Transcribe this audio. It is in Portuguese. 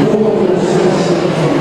Amém.